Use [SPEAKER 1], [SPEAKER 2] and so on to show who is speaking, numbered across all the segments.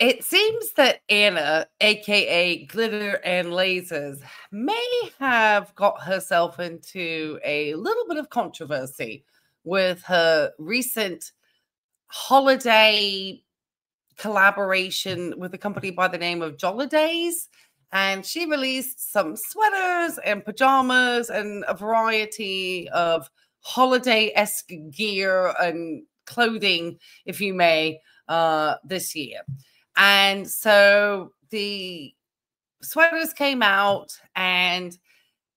[SPEAKER 1] It seems that Anna, aka Glitter and Lazers, may have got herself into a little bit of controversy with her recent holiday collaboration with a company by the name of Jollidays. And she released some sweaters and pajamas and a variety of holiday esque gear and clothing, if you may, uh, this year. And so the sweaters came out, and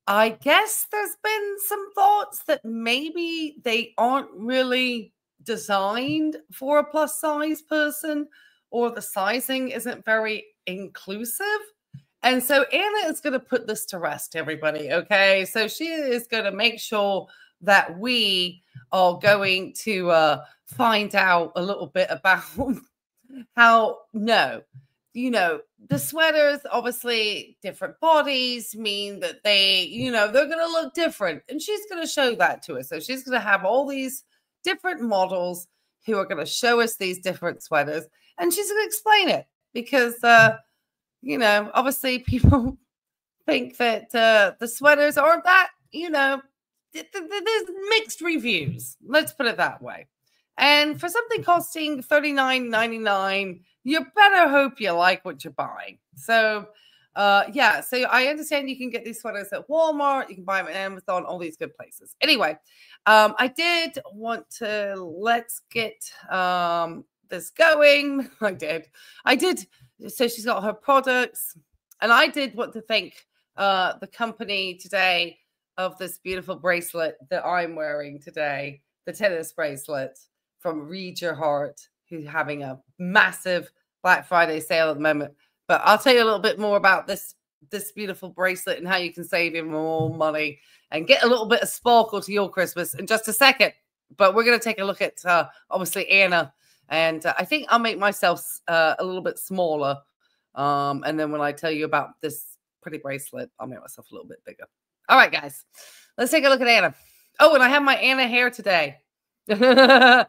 [SPEAKER 1] I guess there's been some thoughts that maybe they aren't really designed for a plus size person or the sizing isn't very inclusive. And so Anna is going to put this to rest, everybody. Okay. So she is going to make sure that we are going to uh, find out a little bit about how, no, you know, the sweaters, obviously, different bodies mean that they, you know, they're going to look different. And she's going to show that to us. So she's going to have all these different models who are going to show us these different sweaters and she's going to explain it because, uh, you know, obviously people think that uh, the sweaters aren't that, you know, there's mixed reviews. Let's put it that way. And for something costing $39.99, you better hope you like what you're buying. So, uh, yeah, so I understand you can get these sweaters at Walmart, you can buy them at Amazon, all these good places. Anyway, um, I did want to let's get um, this going. I did. I did. So she's got her products, and I did want to thank uh, the company today of this beautiful bracelet that I'm wearing today, the tennis bracelet from Read Your Heart, who's having a massive Black Friday sale at the moment. But I'll tell you a little bit more about this this beautiful bracelet and how you can save even more money and get a little bit of sparkle to your Christmas in just a second. But we're going to take a look at uh, obviously Anna, and uh, I think I'll make myself uh, a little bit smaller. Um, and then when I tell you about this pretty bracelet, I'll make myself a little bit bigger. All right, guys, let's take a look at Anna. Oh, and I have my Anna hair today. I,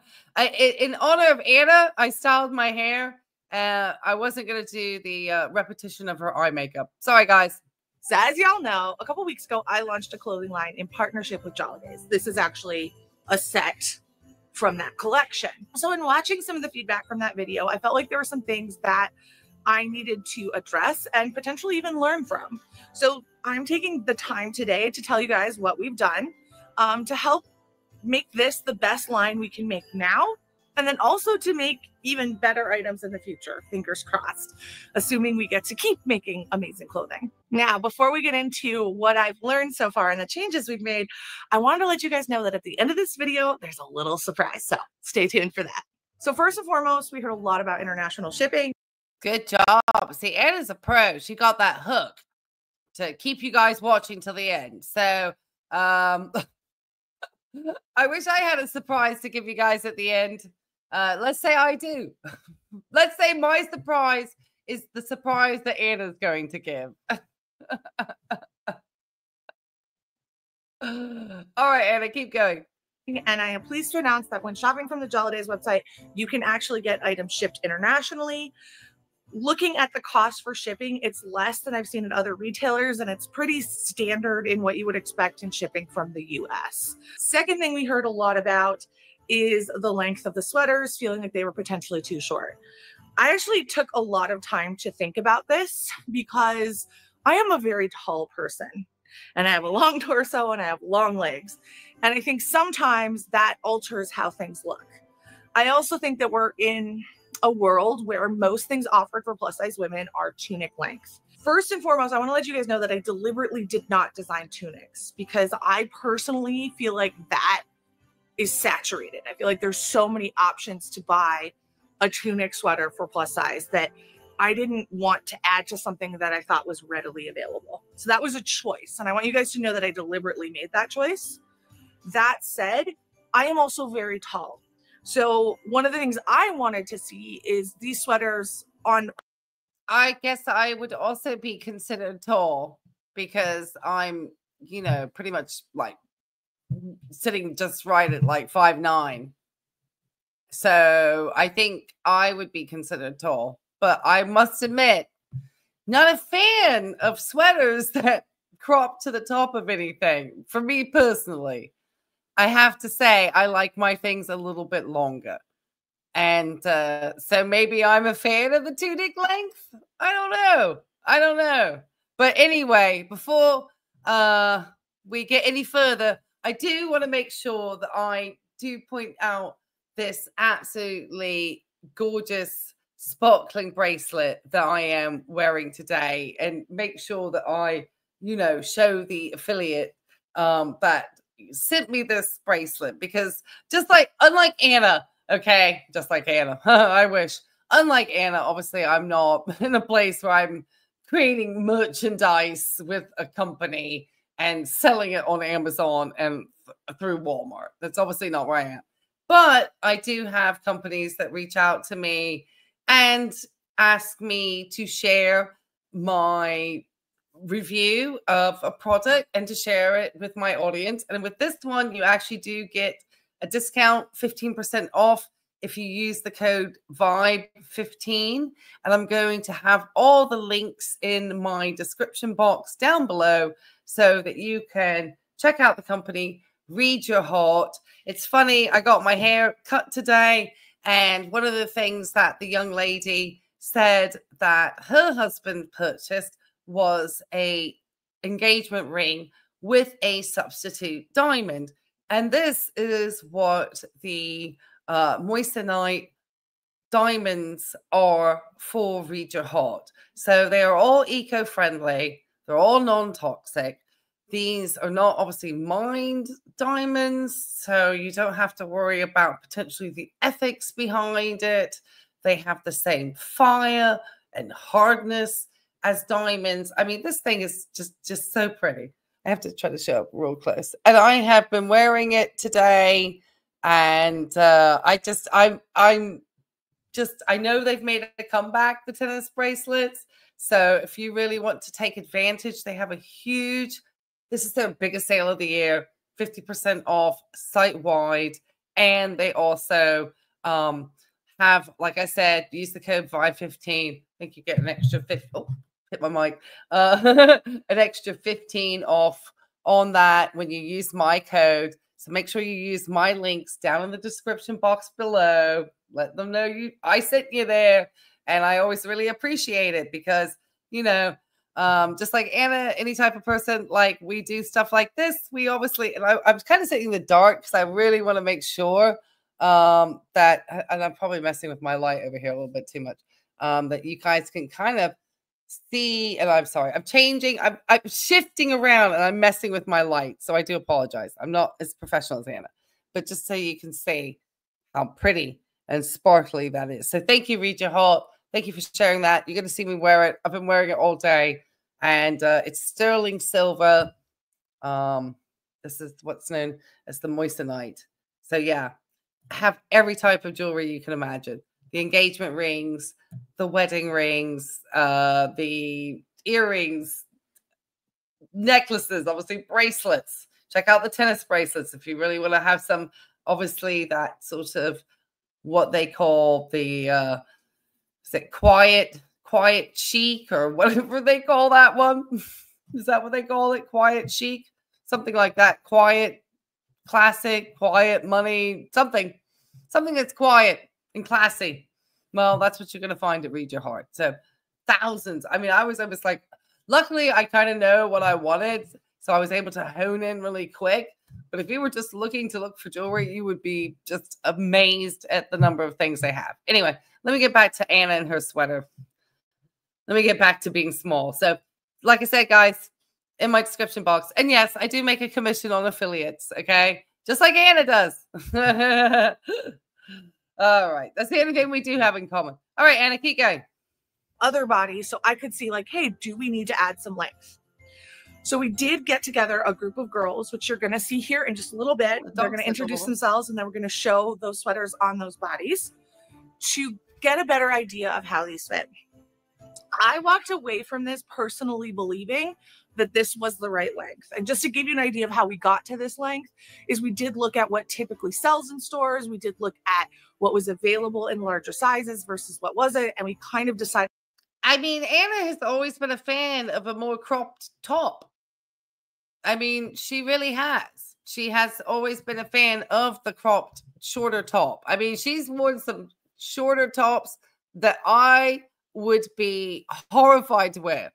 [SPEAKER 1] in honor of Anna, I styled my hair. Uh, I wasn't going to do the uh, repetition of her eye makeup. Sorry, guys.
[SPEAKER 2] So, as y'all know, a couple weeks ago, I launched a clothing line in partnership with Jollidays. This is actually a set from that collection. So, in watching some of the feedback from that video, I felt like there were some things that I needed to address and potentially even learn from. So, I'm taking the time today to tell you guys what we've done um, to help make this the best line we can make now and then also to make even better items in the future fingers crossed assuming we get to keep making amazing clothing. Now before we get into what i've learned so far and the changes we've made i wanted to let you guys know that at the end of this video there's a little surprise so stay tuned for that. So first and foremost we heard a lot about international shipping.
[SPEAKER 1] Good job. See anna's a pro she got that hook to keep you guys watching till the end. So um I wish I had a surprise to give you guys at the end. Uh, let's say I do. let's say my surprise is the surprise that Anna's going to give. All right, Anna, keep going.
[SPEAKER 2] And I am pleased to announce that when shopping from the Jollidays website, you can actually get items shipped internationally looking at the cost for shipping, it's less than I've seen at other retailers, and it's pretty standard in what you would expect in shipping from the US. Second thing we heard a lot about is the length of the sweaters, feeling like they were potentially too short. I actually took a lot of time to think about this because I am a very tall person and I have a long torso and I have long legs. And I think sometimes that alters how things look. I also think that we're in a world where most things offered for plus size women are tunic length. First and foremost, I want to let you guys know that I deliberately did not design tunics because I personally feel like that is saturated. I feel like there's so many options to buy a tunic sweater for plus size that I didn't want to add to something that I thought was readily available. So that was a choice. And I want you guys to know that I deliberately made that choice. That said, I am also very tall. So one of the things I wanted to see is these sweaters on.
[SPEAKER 1] I guess I would also be considered tall because I'm, you know, pretty much like sitting just right at like five nine. So I think I would be considered tall. but I must admit, not a fan of sweaters that crop to the top of anything. For me personally, I have to say I like my things a little bit longer. And uh, so maybe I'm a fan of the two tunic length. I don't know. I don't know. But anyway, before uh, we get any further, I do want to make sure that I do point out this absolutely gorgeous sparkling bracelet that I am wearing today and make sure that I, you know, show the affiliate um, that sent me this bracelet because just like, unlike Anna, okay, just like Anna, I wish, unlike Anna, obviously, I'm not in a place where I'm creating merchandise with a company and selling it on Amazon and through Walmart. That's obviously not where I am. But I do have companies that reach out to me and ask me to share my review of a product and to share it with my audience. And with this one, you actually do get a discount 15% off if you use the code VIBE15. And I'm going to have all the links in my description box down below so that you can check out the company, read your heart. It's funny, I got my hair cut today and one of the things that the young lady said that her husband purchased was a engagement ring with a substitute diamond. And this is what the uh, moissanite diamonds are for Read Your Heart. So they are all eco-friendly. They're all non-toxic. These are not obviously mined diamonds, so you don't have to worry about potentially the ethics behind it. They have the same fire and hardness as diamonds. I mean, this thing is just just so pretty. I have to try to show up real close. And I have been wearing it today and uh I just I'm I'm just I know they've made a comeback the tennis bracelets. So if you really want to take advantage, they have a huge this is their biggest sale of the year, 50% off site wide. And they also um, have, like I said, use the code VIBE15. I think you get an extra 50. Oh, hit my mic. Uh, an extra 15 off on that when you use my code. So make sure you use my links down in the description box below. Let them know you I sent you there. And I always really appreciate it because, you know, um, just like Anna, any type of person, like we do stuff like this. We obviously, and I, I'm kind of sitting in the dark because I really want to make sure um, that, and I'm probably messing with my light over here a little bit too much, um, that you guys can kind of see. And I'm sorry, I'm changing, I'm, I'm shifting around and I'm messing with my light. So I do apologize. I'm not as professional as Anna, but just so you can see how pretty and sparkly that is. So thank you, Read Your Heart. Thank you for sharing that. You're going to see me wear it. I've been wearing it all day and uh, it's sterling silver. Um, this is what's known as the moissanite. So yeah, have every type of jewelry you can imagine: the engagement rings, the wedding rings, uh, the earrings, necklaces, obviously bracelets. Check out the tennis bracelets if you really want to have some. Obviously, that sort of what they call the uh, is it quiet quiet chic or whatever they call that one. Is that what they call it? Quiet chic? Something like that. Quiet, classic, quiet money, something, something that's quiet and classy. Well, mm. that's what you're going to find at read your heart. So, thousands. I mean, I was, I was like, luckily, I kind of know what I wanted. So I was able to hone in really quick. But if you were just looking to look for jewelry, you would be just amazed at the number of things they have. Anyway, let me get back to Anna and her sweater let me get back to being small. So, like I said, guys, in my description box, and yes, I do make a commission on affiliates. Okay, just like Anna does. All right, that's the only thing we do have in common. All right, Anna, keep going.
[SPEAKER 2] Other bodies, so I could see like, hey, do we need to add some length? So we did get together a group of girls, which you're going to see here in just a little bit. The They're going to introduce themselves, and then we're going to show those sweaters on those bodies to get a better idea of how these fit. I walked away from this personally believing that this was the right length. And just to give you an idea of how we got to this length, is we did look at what typically sells in stores. We did look at what was available in larger sizes versus what wasn't. And we kind of decided.
[SPEAKER 1] I mean, Anna has always been a fan of a more cropped top. I mean, she really has. She has always been a fan of the cropped shorter top. I mean, she's worn some shorter tops that I would be horrified to wear.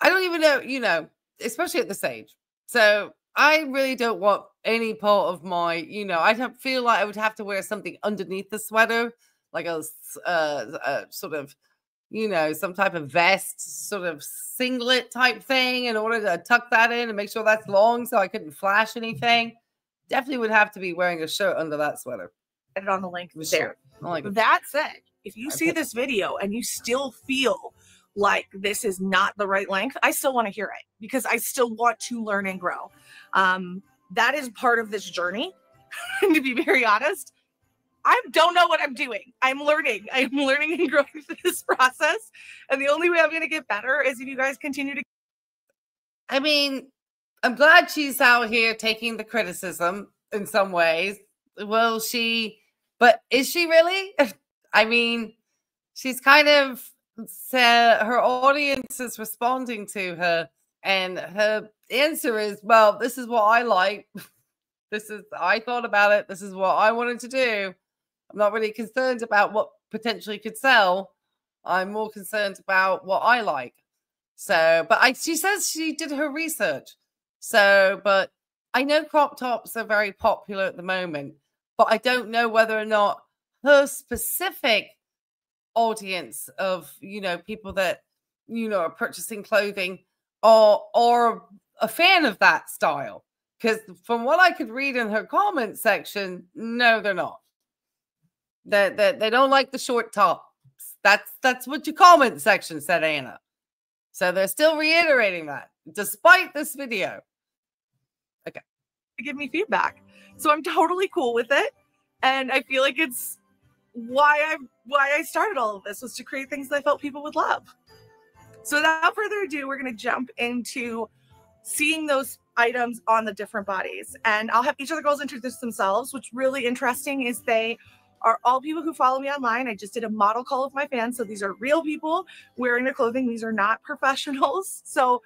[SPEAKER 1] I don't even know, you know, especially at this age. So I really don't want any part of my, you know, I don't feel like I would have to wear something underneath the sweater, like a, uh, a sort of, you know, some type of vest, sort of singlet type thing in order to tuck that in and make sure that's long so I couldn't flash anything. Definitely would have to be wearing a shirt under that sweater.
[SPEAKER 2] It on the link there. Like that said, if you see this video and you still feel like this is not the right length, I still want to hear it because I still want to learn and grow. Um, that is part of this journey. to be very honest, I don't know what I'm doing. I'm learning. I'm learning and growing through this process. And the only way I'm going to get better is if you guys continue to.
[SPEAKER 1] I mean, I'm glad she's out here taking the criticism in some ways. Will she? But is she really? I mean, she's kind of said her audience is responding to her, and her answer is, "Well, this is what I like. this is I thought about it. This is what I wanted to do. I'm not really concerned about what potentially could sell. I'm more concerned about what I like." So, but I, she says she did her research. So, but I know crop tops are very popular at the moment, but I don't know whether or not her specific audience of you know people that you know are purchasing clothing or or a fan of that style? Because from what i could read in her comment section no they're not. That they, they, they don't like the short tops. That's that's what your comment section said anna. So they're still reiterating that despite this video. Okay.
[SPEAKER 2] Give me feedback. So i'm totally cool with it and i feel like it's why I why I started all of this was to create things that I felt people would love. So without further ado, we're going to jump into seeing those items on the different bodies. And I'll have each of the girls introduce themselves. What's really interesting is they are all people who follow me online. I just did a model call of my fans. So these are real people wearing the clothing. These are not professionals. So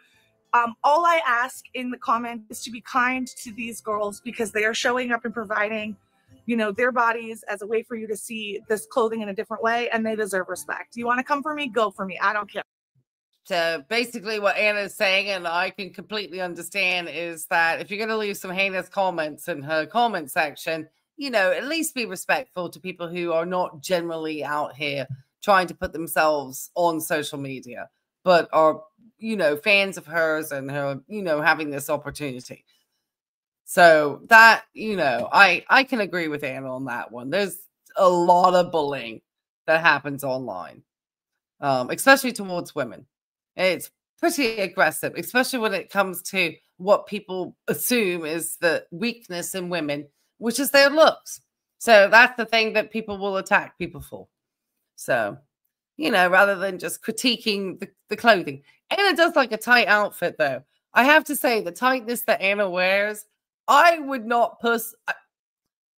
[SPEAKER 2] um, all I ask in the comments is to be kind to these girls because they are showing up and providing – you know, their bodies as a way for you to see this clothing in a different way and they deserve respect. You want to come for me? Go for me. I don't care.
[SPEAKER 1] So basically, what Anna is saying, and I can completely understand, is that if you're going to leave some heinous comments in her comment section, you know, at least be respectful to people who are not generally out here trying to put themselves on social media, but are, you know, fans of hers and her, you know, having this opportunity. So that, you know, I I can agree with Anna on that one. There's a lot of bullying that happens online. Um, especially towards women. It's pretty aggressive, especially when it comes to what people assume is the weakness in women, which is their looks. So that's the thing that people will attack people for. So, you know, rather than just critiquing the, the clothing. Anna does like a tight outfit, though. I have to say, the tightness that Anna wears I would not pers-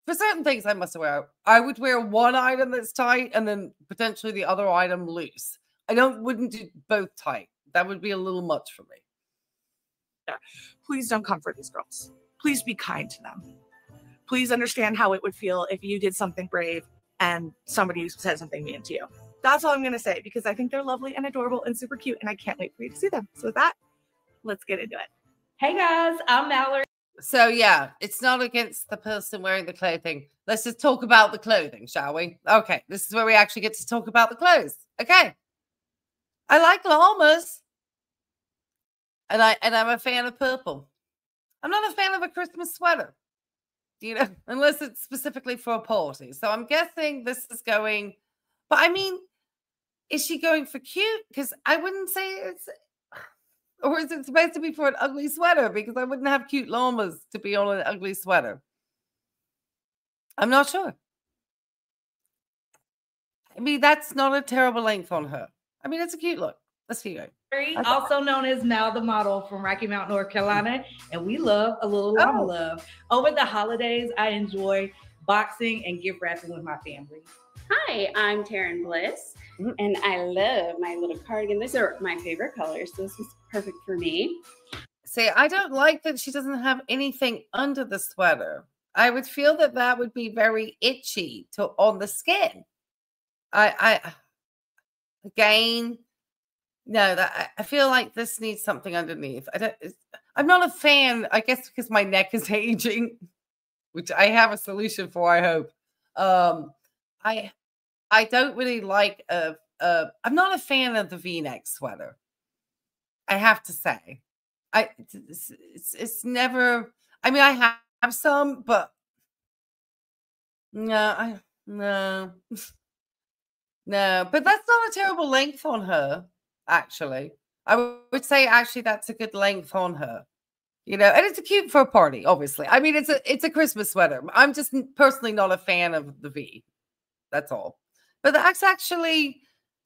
[SPEAKER 1] for certain things I must wear. I would wear one item that's tight and then potentially the other item loose. I don't wouldn't do both tight. That would be a little much for me.
[SPEAKER 2] Yeah. Please don't comfort these girls. Please be kind to them. Please understand how it would feel if you did something brave and somebody said something mean to you. That's all I'm going to say because I think they're lovely and adorable and super cute, and I can't wait for you to see them. So, with that, let's get into it.
[SPEAKER 3] Hey guys, I'm Mallory.
[SPEAKER 1] So yeah, it's not against the person wearing the clothing. Let's just talk about the clothing, shall we? Okay, this is where we actually get to talk about the clothes. Okay. I like llamas. And I and I'm a fan of purple. I'm not a fan of a Christmas sweater. You know, unless it's specifically for a party. So I'm guessing this is going, but I mean, is she going for cute? Because I wouldn't say it's or is it supposed to be for an ugly sweater? Because I wouldn't have cute llamas to be on an ugly sweater. I'm not sure. I mean, that's not a terrible length on her. I mean, it's a cute look. Let's see it.
[SPEAKER 3] Also known as Mal the model from Rocky Mount, North Carolina, and we love a little llama
[SPEAKER 1] Oh.
[SPEAKER 3] love. Over the holidays, I enjoy boxing and gift wrapping with my family.
[SPEAKER 4] Hi, I'm Taryn Bliss,
[SPEAKER 1] Mhm.
[SPEAKER 4] and I love my little cardigan. These are my favorite colors. So this is perfect for me.
[SPEAKER 1] See, I don't like that she doesn't have anything under the sweater. I would feel that that would be very itchy to on the skin. I, I, again, no, that I- feel like this needs something underneath. I don't. I'm not a fan. I guess because my neck is aging, which I have a solution for. I hope. Um, I, I don't really like a. a I'm not a fan of the V-neck sweater. I have to say. I it's, it's it's never. I mean, I have, some, but no, I no, no. But that's not a terrible length on her. Actually, I would say actually that's a good length on her. You know, and it's a cute for a party. Obviously, I mean, it's a it's a Christmas sweater. I'm just personally not a fan of the V. That's all. But that's actually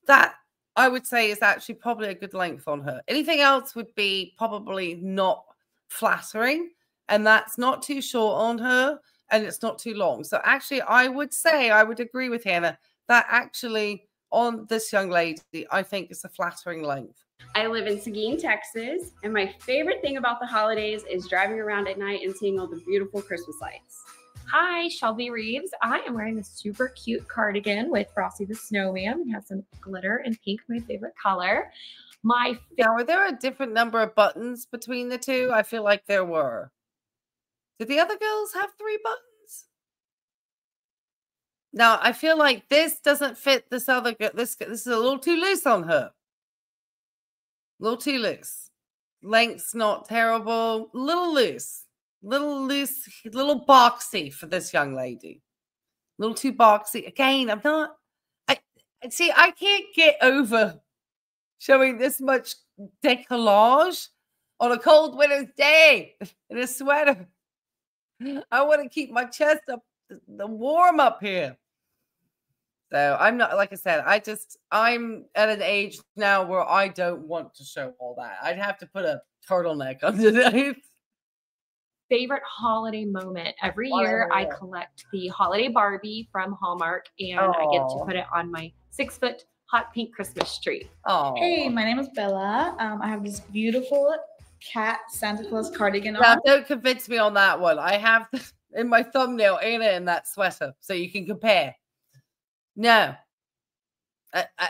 [SPEAKER 1] that I would say is actually probably a good length on her. Anything else would be probably not flattering, and that's not too short on her, and it's not too long. So actually, I would say I would agree with Anna that actually on this young lady, I think it's a flattering length.
[SPEAKER 4] I live in Seguin, Texas, and my favorite thing about the holidays is driving around at night and seeing all the beautiful Christmas lights.
[SPEAKER 5] Hi, Shelby Reeves. I am wearing a super cute cardigan with Frosty the Snowman. It has some glitter and pink, my favorite color. My
[SPEAKER 1] Now, are there a different number of buttons between the two? I feel like there were. Did the other girls have three buttons? Now, I feel like this doesn't fit this other girl. This this is a little too loose on her. A little too loose. Length's not terrible. Little loose. Little loose. Little boxy for this young lady. little too boxy. Again, I'm not. I see. I can't get over showing this much decollage on a cold winter's day in a sweater. I want to keep my chest up, the warm up here. So I'm not, like I said, I just, I'm at an age now where I don't want to show all that. I'd have to put a turtleneck underneath.
[SPEAKER 5] Favorite holiday moment every
[SPEAKER 1] What
[SPEAKER 5] year, I collect the Holiday Barbie from Hallmark and I get to put it on my six foot hot pink Christmas tree.
[SPEAKER 1] Oh,
[SPEAKER 6] Hey, my name is Bella. Um, I have this beautiful cat Santa Claus cardigan
[SPEAKER 1] now
[SPEAKER 6] on.
[SPEAKER 1] don't convince me on that one. I have in my thumbnail Anna in that sweater, so you can compare. No, I, I,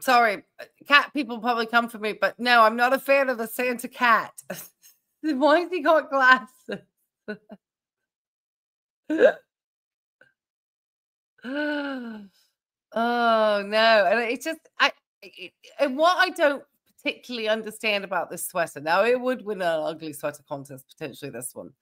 [SPEAKER 1] sorry, cat people probably come for me, but no, I'm not a fan of the Santa cat. Why has he got glasses? oh no, and it's just I. it- and what I don't particularly understand about this sweater now, it would win an ugly sweater contest potentially. This one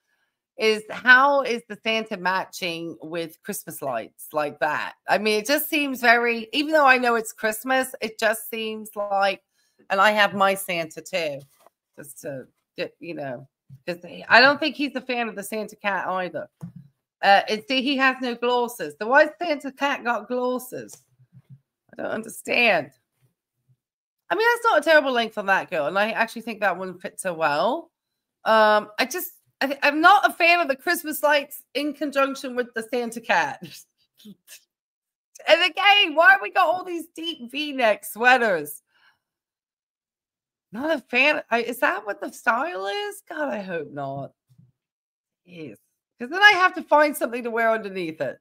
[SPEAKER 1] is how is the Santa matching with Christmas lights like that? I mean, it just seems very, even though I know it's Christmas, it just seems like, and I have my Santa too, just to you know, because I don't think he's a fan of the Santa cat either. Uh, and see, he has no glosses. The why Santa cat got glosses? I don't understand. I mean, that's not a terrible length on that girl, and I actually think that one fits her well. Um, I just I, I'm not a fan of the Christmas lights in conjunction with the Santa cat. and again, why we got all these deep V-neck sweaters? Not a fan. I, is that what the style is? God, I hope not. Yes, because then I have to find something to wear underneath it.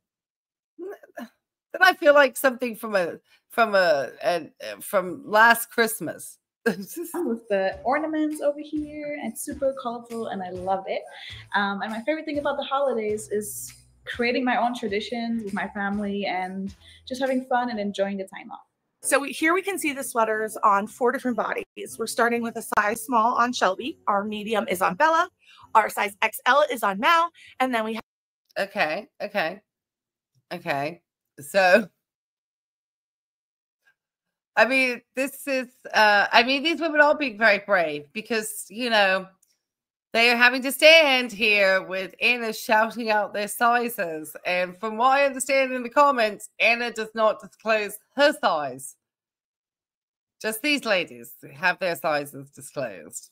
[SPEAKER 1] Then I feel like something from a from a, a a- from last Christmas.
[SPEAKER 6] with the ornaments over here. It's super colorful and I love it. Um, and my favorite thing about the holidays is creating my own traditions with my family and just having fun and enjoying the time off.
[SPEAKER 2] So we, here we can see the sweaters on four different bodies. We're starting with a size small on Shelby. Our medium is on Bella. Our size XL is on Mal. And then we have
[SPEAKER 1] Okay, okay, okay. So, I mean, this is, uh, I mean, these women all being very brave because, you know, they are having to stand here with Anna shouting out their sizes. And from what I understand in the comments, Anna does not disclose her size. Just these ladies have their sizes disclosed.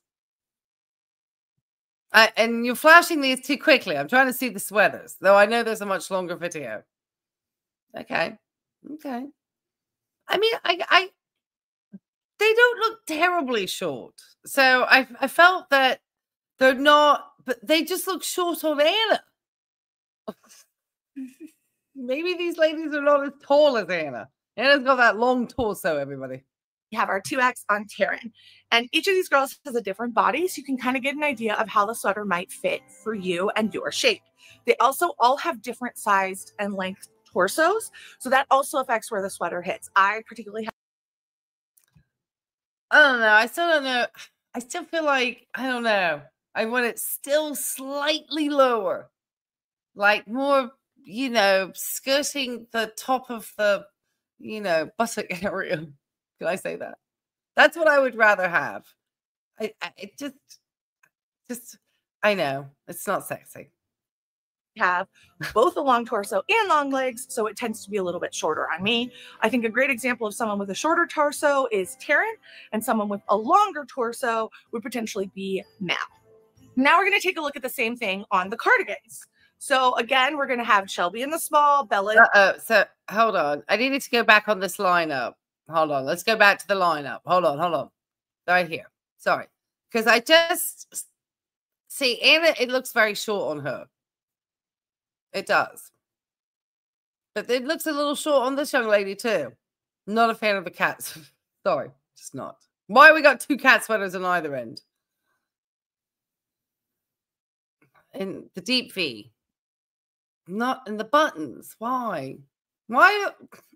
[SPEAKER 1] And you're flashing these too quickly. I'm trying to see the sweaters, though I know there's a much longer video. Okay. Okay. I mean, I, I, they don't look terribly short. So I, I felt that they're not, but they just look short on Anna. Maybe these ladies are not as tall as Anna. Anna's got that long torso, everybody.
[SPEAKER 2] We have our 2X on Taryn. And each of these girls has a different body, so you can kind of get an idea of how the sweater might fit for you and your shape. They also all have different sized and length torsos, so that also affects where the sweater hits. I particularly have.
[SPEAKER 1] I don't know. I still don't know. I still feel like, I don't know. I want it still slightly lower, like more, you know, skirting the top of the, you know, buttock area. I say that? That's what I would rather have. I, I it just, just, I know it's not sexy.
[SPEAKER 2] have both a long torso and long legs, so it tends to be a little bit shorter on me. I think a great example of someone with a shorter torso is Taryn, and someone with a longer torso would potentially be Mal. Now we're going to take a look at the same thing on the cardigans. So again, we're going to have Shelby in the small, Bella.
[SPEAKER 1] Uh oh. So hold on. I needed to go back on this lineup. Hold on. Let's go back to the lineup. Hold on. Hold on. Right here. Sorry. Because I just see Anna, it looks very short on her. It does. But it looks a little short on this young lady too. Not a fan of the cats. Sorry, just not. Why we got two cat sweaters on either end? In the deep V. Not in the buttons. Why? Why?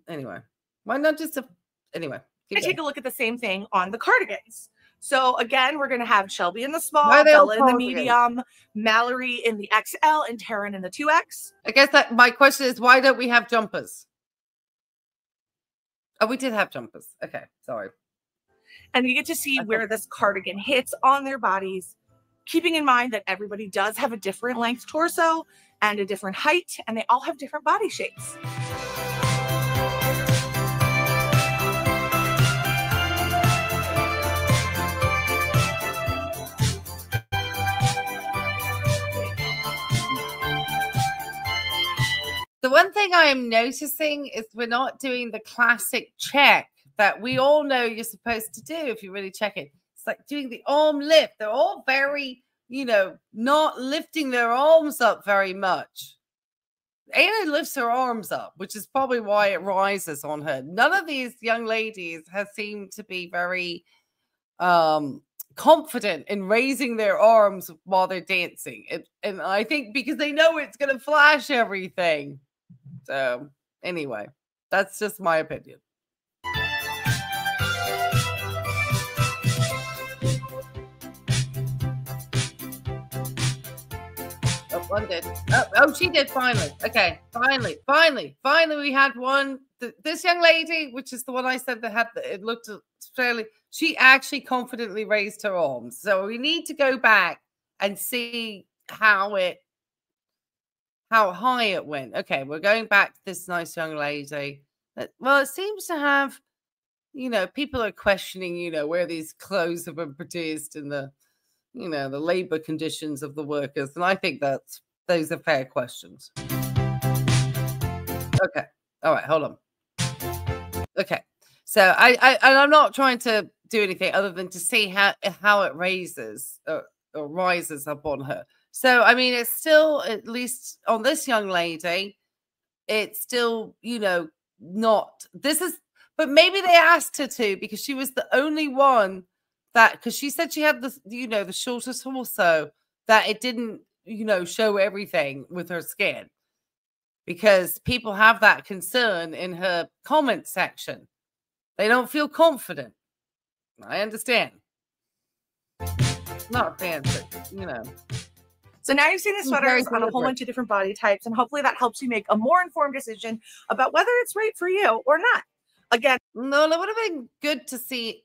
[SPEAKER 1] Anyway, why not just a. Anyway.
[SPEAKER 2] going take a look at the same thing on the cardigans. So again, we're going to have Shelby in the small, Bella in the medium, Mallory in the XL, and Taryn in the 2X.
[SPEAKER 1] I guess that my question is why don't we have jumpers? Oh, we did have jumpers. Okay, sorry.
[SPEAKER 2] and you get to see
[SPEAKER 1] Okay.
[SPEAKER 2] where this cardigan hits on their bodies, keeping in mind that everybody does have a different length torso and a different height, and they all have different body shapes.
[SPEAKER 1] The one thing I am noticing is we're not doing the classic check that we all know you're supposed to do if you really check it. It's like doing the arm lift. They're all very, you know, not lifting their arms up very much. Anna lifts her arms up, which is probably why it rises on her. None of these young ladies have seemed to be very um confident in raising their arms while they're dancing. It, and I think because they know it's going to flash everything. So, anyway, that's just my opinion. Oh, one did. Oh, oh, she did finally. Okay, finally, finally, finally, we had one. Th- This young lady, which is the one I said that had, it looked fairly, she actually confidently raised her arms. So we need to go back and see how it, how high it went. Okay, we're going back to this nice young lady. Uh, Well, it seems to have, you know, people are questioning, you know, where these clothes have been produced and the, you know, the labor conditions of the workers. And I think that's those are fair questions. Okay. All right, hold on. Okay. So I, I and I'm not trying to do anything other than to see how how it raises or, or rises up on her. So I mean, it's still at least on this young lady, it's still you know not this is, but maybe they asked her to because she was the only one that because she said she had the you know the shortest torso that it didn't you know show everything with her skin because people have that concern in her comment section. They don't feel confident. I understand. Not a fancy, you know.
[SPEAKER 2] So now you've seen the sweaters on a whole bunch of different body types, and hopefully that helps you make a more informed decision about whether it's right for you or not. Again,
[SPEAKER 1] No, it would have been good to see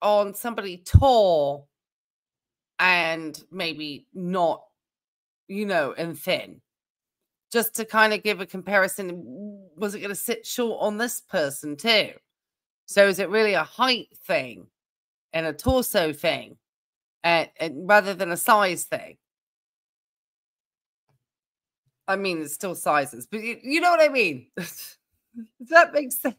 [SPEAKER 1] on somebody tall and maybe not, you know, and thin. Just to kind of give a comparison. Was it going to sit short on this person too? So is it really a height thing and a torso thing, and, and rather than a size thing? I mean, it's still sizes, but you, you know what I mean. Does that make sense?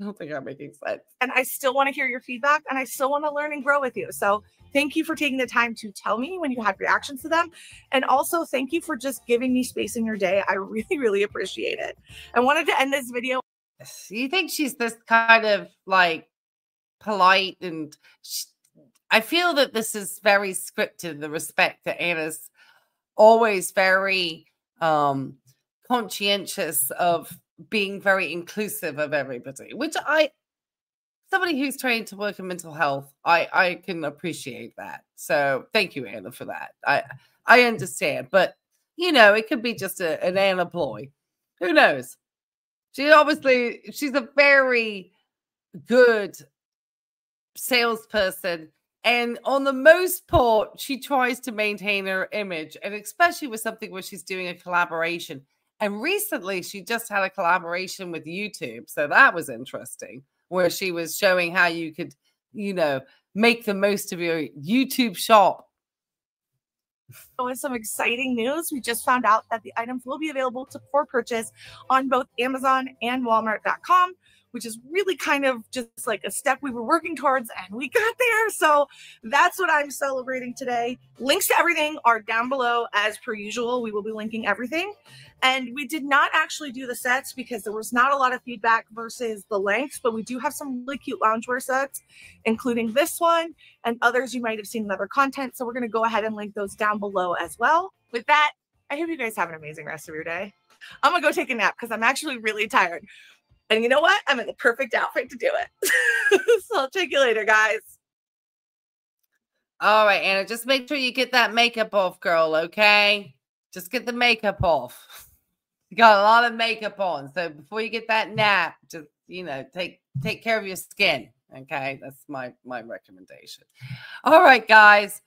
[SPEAKER 1] I don't think I'm making sense.
[SPEAKER 2] and I still want to hear your feedback and I still want to learn and grow with you. So thank you for taking the time to tell me when you have reactions to them. And also thank you for just giving me space in your day. I really, really appreciate it. I wanted to end this video.
[SPEAKER 1] You think she's this kind of like polite and sh I feel that this is very scripted the respect that Anna's always very um conscientious of being very inclusive of everybody, which I somebody who's trained to work in mental health, I I can appreciate that. So thank you, Anna, for that. I I understand, but you know, it could be just a, an Anna ploy. Who knows? She obviously she's a very good salesperson. And on the most part, she tries to maintain her image, and especially with something where she's doing a collaboration. And recently, she just had a collaboration with YouTube. So that was interesting, where she was showing how you could, you know, make the most of your YouTube shop.
[SPEAKER 2] So, with some exciting news, we just found out that the items will be available to, for purchase on both Amazon and Walmart.com which is really kind of just like a step we were working towards and we got there. So that's what I'm celebrating today. Links to everything are down below as per usual. We will be linking everything. And we did not actually do the sets because there was not a lot of feedback versus the lengths, but we do have some really cute loungewear sets, including this one and others you might have seen in other content. So we're going to go ahead and link those down below as well. With that, I hope you guys have an amazing rest of your day. I'm going to go take a nap because I'm actually really tired. And you know what? I'm in the perfect outfit to do it. so I'll check you later, guys.
[SPEAKER 1] All right, Anna, just make sure you get that makeup off, girl, okay? Just get the makeup off. You got a lot of makeup on. So before you get that nap, just you know, take take care of your skin. Okay. That's my my recommendation. All right, guys.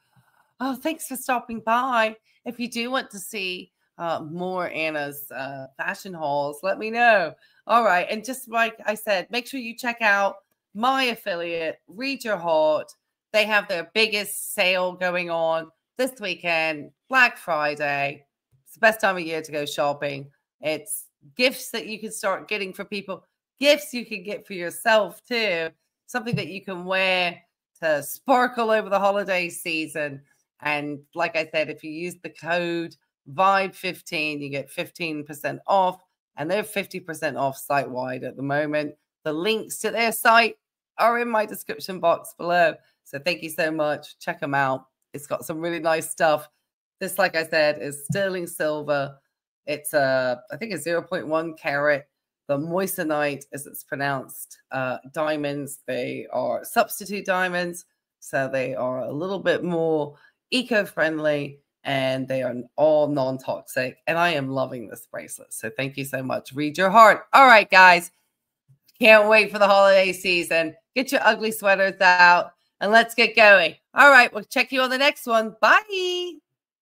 [SPEAKER 1] Oh, thanks for stopping by. If you do want to see uh, more Anna's uh, fashion hauls, let me know. All right. And just like I said, make sure you check out my affiliate, Read Your Heart. They have their biggest sale going on this weekend, Black Friday. It's the best time of year to go shopping. It's gifts that you can start getting for people, gifts you can get for yourself too, something that you can wear to sparkle over the holiday season. And like I said, if you use the code VIBE15, you get 15% off and they're 50% off site wide at the moment. The links to their site are in my description box below. So thank you so much. Check them out. It's got some really nice stuff. This, like I said, is sterling silver. It's a, I think, a 0.1 carat. The moissanite, as it's pronounced, uh, diamonds. They are substitute diamonds, so they are a little bit more eco-friendly and they are all non-toxic and i am loving this bracelet so thank you so much. Read your heart. All right guys. Can't wait for the holiday season. Get your ugly sweaters out and let's get going. All right we'll check you on the next one. Bye